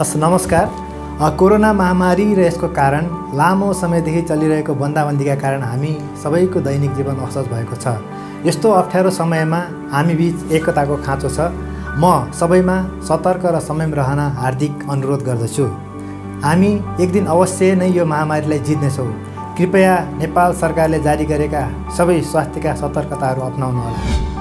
हस् नमस्कार। कोरोना महामारी र यसको कारण लामो समयदेखि चलिरहेको बन्दाबन्दीका कारण हामी सबैको दैनिक जीवन असहज भएको छ। यस्तो अप्ठ्यारो समयमा हामी बिच एकताको खाँचो छ। म सबैमा सतर्क र संयम रहन हार्दिक अनुरोध गर्दछु। हामी एक दिन अवश्य नै यो महामारीलाई जित्नेछौँ। कृपया नेपाल सरकारले जारी गरेका सबै स्वास्थ्यका सतर्कताहरू अप्नाउनुहोला।